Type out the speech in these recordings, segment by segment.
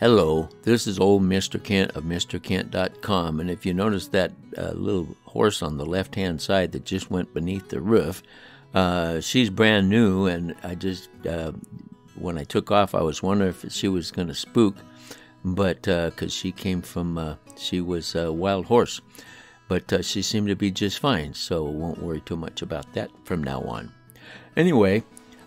Hello, this is old Mr. Kent of MrKent.com, and if you notice that uh, little horse on the left hand side that just went beneath the roof, uh, she's brand new, and I just, uh, when I took off, I was wondering if she was going to spook, but because uh, she came from, uh, she was a wild horse, but uh, she seemed to be just fine, so won't worry too much about that from now on. Anyway,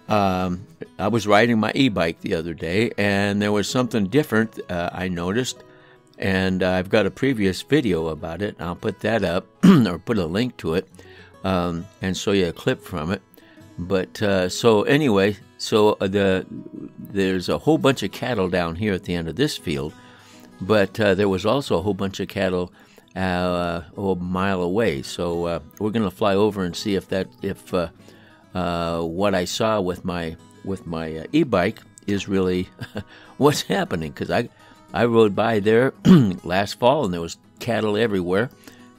um, I was riding my e-bike the other day, and there was something different uh, I noticed, and uh, I've got a previous video about it. I'll put that up or put a link to it um, and show you a clip from it. But uh, so anyway, so uh, the there's a whole bunch of cattle down here at the end of this field, but uh, there was also a whole bunch of cattle uh, a mile away. So we're gonna fly over and see if that if uh, what I saw with my with my uh, e-bike is really what's happening because I I rode by there last fall and there was cattle everywhere,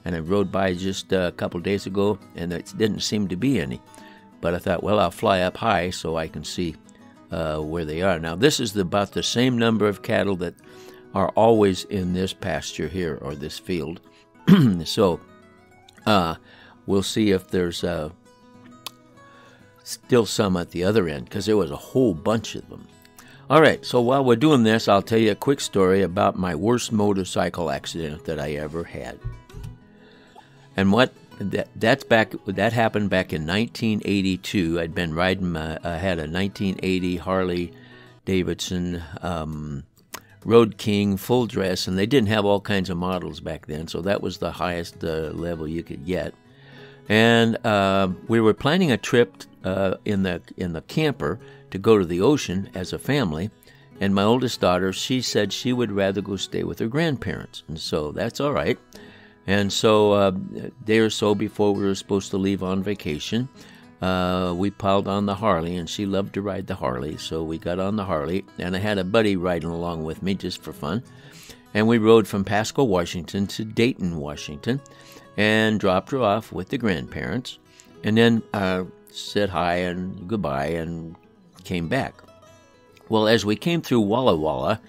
and I rode by just a couple days ago and it didn't seem to be any. But I thought, well, I'll fly up high so I can see uh, where they are. Now this is about the same number of cattle that are always in this pasture here or this field. so uh, we'll see if there's uh, still some at the other end because there was a whole bunch of them. All right, so while we're doing this, I'll tell you a quick story about my worst motorcycle accident that I ever had. And what that that's back that happened back in 1982. I'd been riding my, I had a 1980 Harley Davidson um, Road King full dress, and they didn't have all kinds of models back then, so that was the highest uh, level you could get. And uh, we were planning a trip uh, in the in the camper to go to the ocean as a family. And my oldest daughter, she said she would rather go stay with her grandparents, and so that's all right. And so, uh, a day or so before we were supposed to leave on vacation, uh, we piled on the Harley, and she loved to ride the Harley. So we got on the Harley, and I had a buddy riding along with me just for fun. And we rode from Pasco, Washington to Dayton, Washington, and dropped her off with the grandparents. And then uh, said hi and goodbye and came back. Well, as we came through Walla Walla,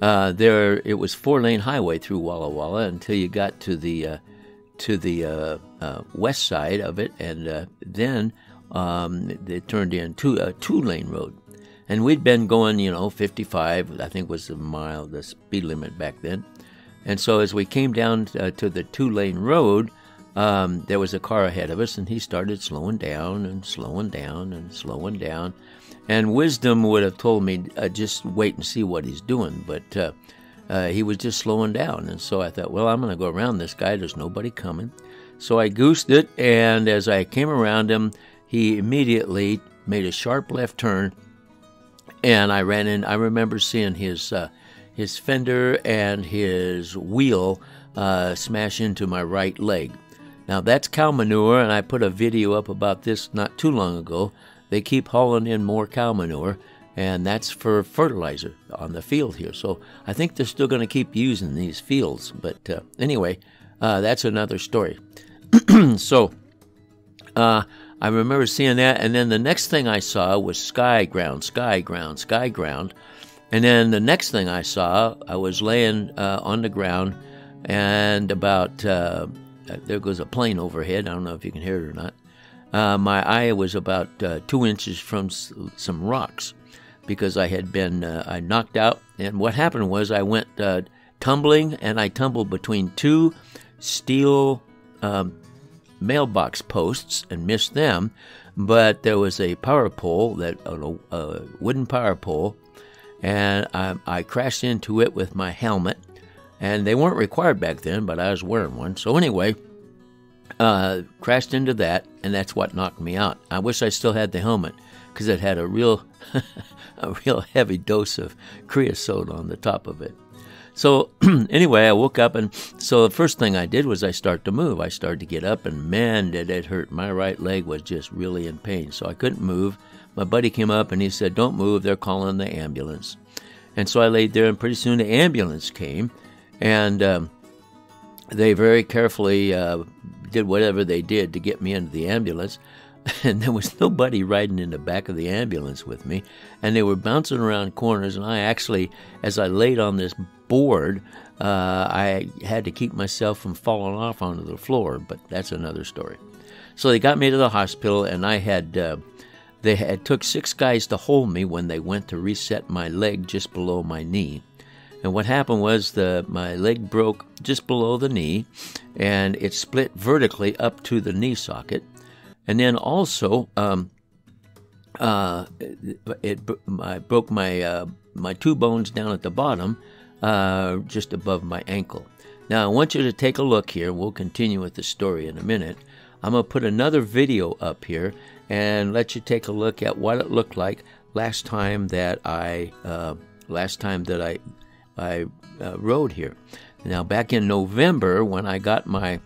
uh, there it was four lane highway through Walla Walla until you got to the uh, to the uh, uh west side of it, and uh, then um, it turned into a two lane road. And we'd been going, you know, 55, I think was the mile, the speed limit back then. And so as we came down uh, to the two lane road, um, there was a car ahead of us, and he started slowing down and slowing down and slowing down. And wisdom would have told me, uh, just wait and see what he's doing. But uh, uh, he was just slowing down. And so I thought, well, I'm going to go around this guy. There's nobody coming. So I goosed it, and as I came around him, he immediately made a sharp left turn. And I ran in. I remember seeing his uh, his fender and his wheel uh, smash into my right leg. Now that's cow manure, and I put a video up about this not too long ago. They keep hauling in more cow manure, and that's for fertilizer on the field here. So I think they're still going to keep using these fields. But uh, anyway, uh, that's another story. so uh, I remember seeing that, and then the next thing I saw was sky ground, sky ground, sky ground. And then the next thing I saw, I was laying uh, on the ground, and about uh, there goes a plane overhead. I don't know if you can hear it or not. Uh, my eye was about uh, two inches from some rocks because I had been uh, I knocked out. And what happened was I went uh, tumbling, and I tumbled between two steel um, mailbox posts and missed them. But there was a power pole that a, a wooden power pole, and I, I crashed into it with my helmet and they weren't required back then, but I was wearing one. So anyway, uh, crashed into that, and that's what knocked me out. I wish I still had the helmet because it had a real, a real heavy dose of creosote on the top of it. So anyway, I woke up, and so the first thing I did was I started to move. I started to get up, and man, did it hurt! My right leg was just really in pain, so I couldn't move. My buddy came up and he said, "Don't move. They're calling the ambulance." And so I laid there, and pretty soon the ambulance came and um, they very carefully uh, did whatever they did to get me into the ambulance. and there was nobody riding in the back of the ambulance with me, and they were bouncing around corners. And I actually, as I laid on this board, uh, I had to keep myself from falling off onto the floor, but that's another story. So they got me to the hospital, and I had uh, they had took six guys to hold me when they went to reset my leg just below my knee. And what happened was the my leg broke just below the knee, and it split vertically up to the knee socket, and then also um, uh, it, I broke my uh, my two bones down at the bottom, uh, just above my ankle. Now I want you to take a look here. We'll continue with the story in a minute. I'm gonna put another video up here and let you take a look at what it looked like last time that I uh, last time that I I uh, rode here. Now, back in November, when I got my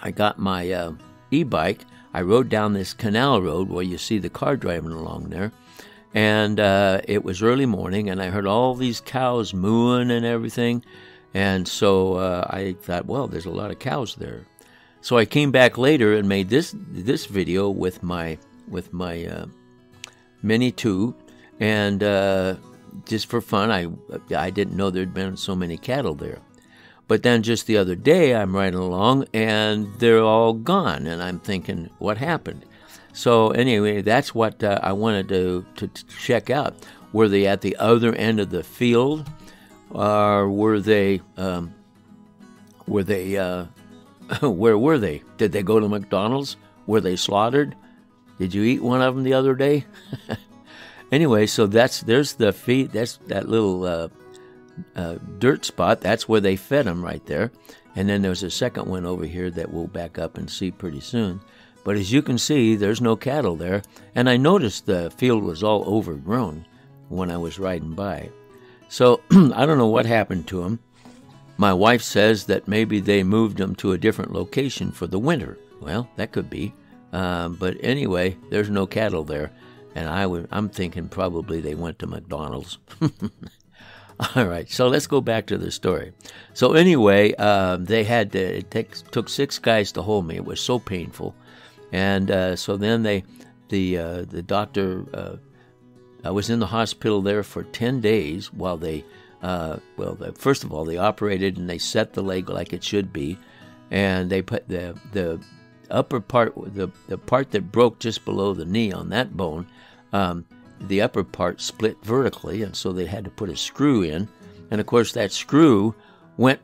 I got my uh, e-bike, I rode down this canal road where you see the car driving along there, and uh, it was early morning, and I heard all these cows mooing and everything, and so uh, I thought, well, there's a lot of cows there. So I came back later and made this this video with my with my uh, Mini 2, and uh, just for fun. I I didn't know there'd been so many cattle there. But then just the other day, I'm riding along and they're all gone, and I'm thinking, what happened? So anyway, that's what uh, I wanted to, to, check out. Were they at the other end of the field, or were they um, were they uh, where were they? Did they go to McDonald's? Were they slaughtered? Did you eat one of them the other day? Anyway, so that's there's the feet. That's that little uh, uh, dirt spot. That's where they fed them right there. And then there's a second one over here that we'll back up and see pretty soon. But as you can see, there's no cattle there. And I noticed the field was all overgrown when I was riding by. So I don't know what happened to them. My wife says that maybe they moved them to a different location for the winter. Well, that could be. Um, but anyway, there's no cattle there and I'm thinking probably they went to McDonald's. All right, so let's go back to the story. So anyway, uh, they had to, it took six guys to hold me. It was so painful, and uh, so then they, the uh, the doctor, uh, I was in the hospital there for ten days while they, uh, well, the, first of all they operated and they set the leg like it should be, and they put the the upper part, the the part that broke just below the knee on that bone um, the upper part split vertically, and so they had to put a screw in. And of course, that screw went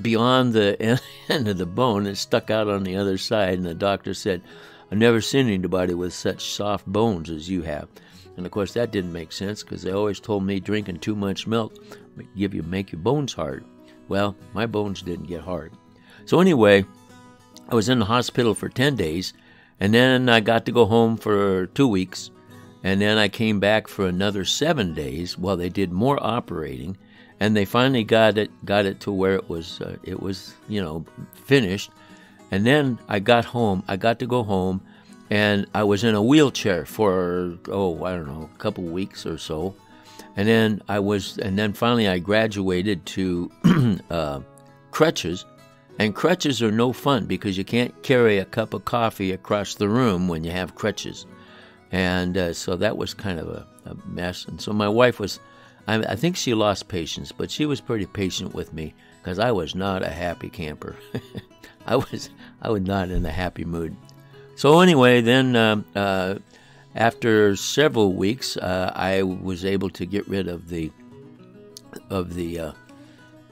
beyond the end of the bone and stuck out on the other side. And the doctor said, I've never seen anybody with such soft bones as you have. And of course, that didn't make sense because they always told me drinking too much milk would give you make your bones hard. Well, my bones didn't get hard. So anyway, I was in the hospital for 10 days, and then I got to go home for two weeks. And then I came back for another seven days while they did more operating, and they finally got it got it to where it was uh, it was you know finished. And then I got home. I got to go home, and I was in a wheelchair for oh I don't know a couple weeks or so, and then I was and then finally I graduated to uh, crutches. And crutches are no fun because you can't carry a cup of coffee across the room when you have crutches. And uh, so that was kind of a, a, mess. And so my wife was, I, I, think she lost patience, but she was pretty patient with me because I was not a happy camper. I was, I was not in a happy mood. So anyway, then uh, uh, after several weeks, uh, I was able to get rid of the of the uh,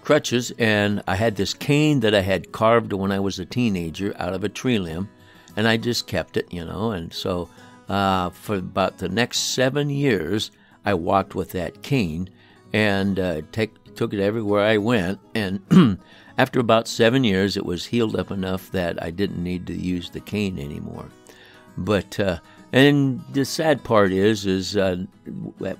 crutches, and I had this cane that I had carved when I was a teenager out of a tree limb, and I just kept it, you know, and so uh, for about the next seven years, I walked with that cane and uh, take, took it everywhere I went. And after about seven years, it was healed up enough that I didn't need to use the cane anymore. But uh, and the sad part is, is uh,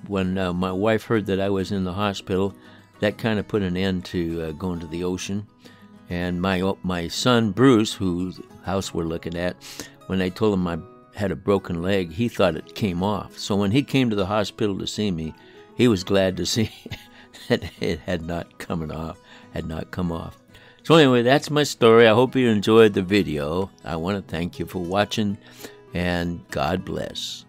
when uh, my wife heard that I was in the hospital, that kind of put an end to uh, going to the ocean. And my my son Bruce, whose house we're looking at, when I told him my had a broken leg, he thought it came off. So when he came to the hospital to see me, he was glad to see that it had not come off, had not come off. So anyway, that's my story. I hope you enjoyed the video. I want to thank you for watching, and God bless.